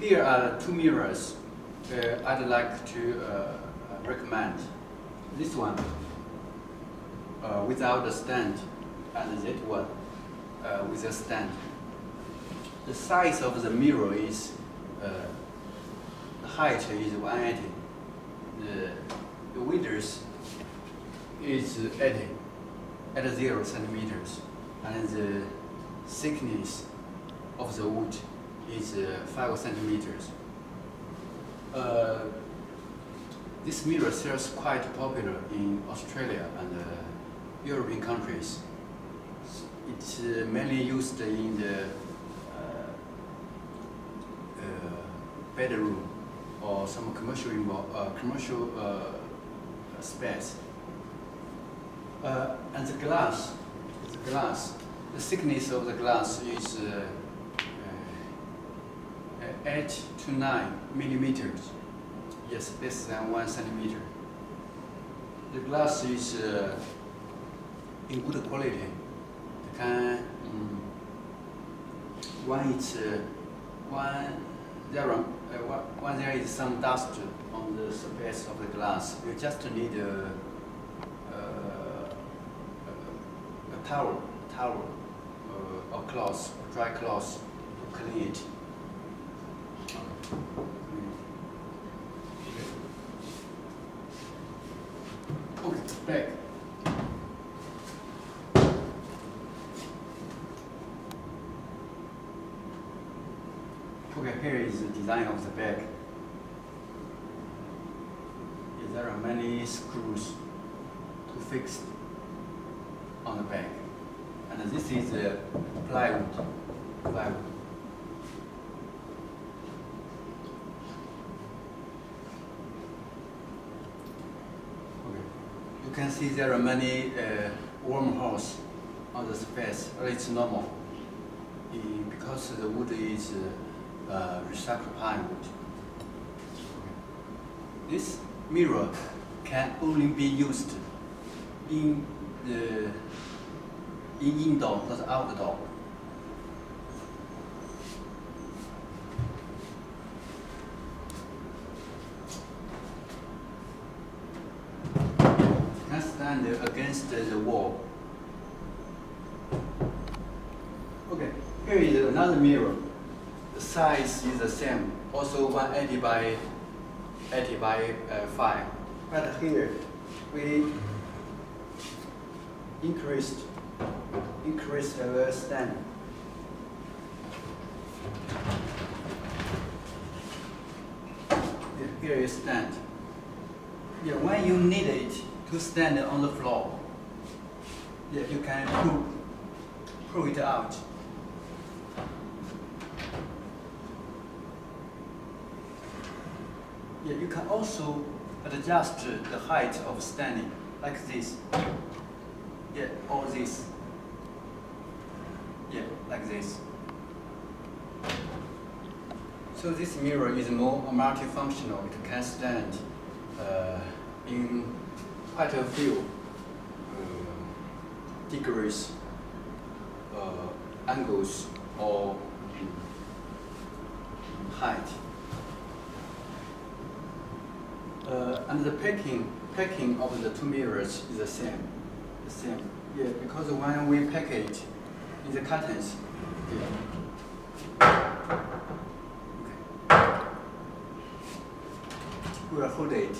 here are two mirrors uh, I'd like to uh, recommend. This one uh, without a stand and that one uh, with a stand. The size of the mirror is, uh, the height is 180. The, the width is 80 at 0 centimeters and the thickness of the wood is uh, 5 centimeters. Uh, this mirror is quite popular in Australia and uh, European countries. It's uh, mainly used in the uh, uh, bedroom or some commercial uh, commercial space. and the glass, the glass, the thickness of the glass is 8 to 9 millimeters. Yes, less than 1 centimeter. The glass is uh, in good quality. The can, um, when it's uh, there, uh, when there is some dust on the surface of the glass, you just need a, a, a towel, towel, uh, or cloth, dry cloth to clean it. Okay, back. Okay, here is the design of the bag. There are many screws to fix on the bag. And this is the plywood. plywood. You can see there are many uh, wormholes on the surface. It's normal because the wood is uh, uh, recycled pine wood. This mirror can only be used in the in indoor, not outdoor. Against the wall. Okay, here is another mirror. The size is the same, also 180 by 80 by uh, 5. But here, we increased, increased the stand. Here is stand. Yeah, when you need it to stand on the floor, yeah, you can pull, pull it out. Yeah, you can also adjust the height of standing like this. Yeah, or this. Yeah, like this. So this mirror is more multifunctional. It can stand uh, in quite a few degrees, uh, angles, or height. Uh, and the packing packing of the two mirrors is the same, the same. Yeah, because when we pack it in the cartons, yeah. Okay. We will hold it.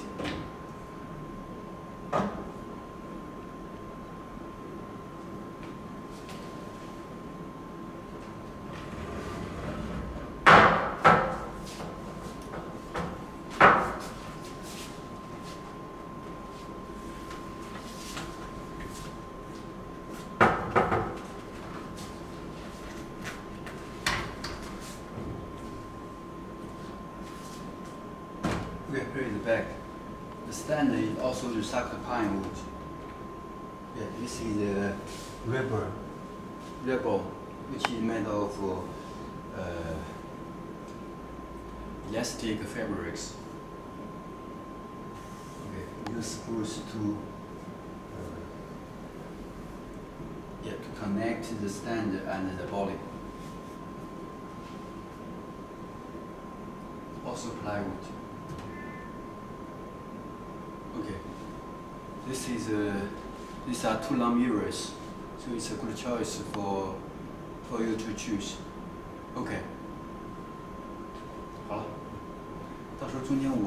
Here in the back. The stand is also recycled pine wood. Yeah, this is the rubber, rubber, which is made of uh, elastic fabrics. Okay, use screws to uh, yeah to connect the stand and the body. also plywood. Okay. This is a, these are two long mirrors, so it's a good choice for for you to choose. OK。好了，到时候中间我。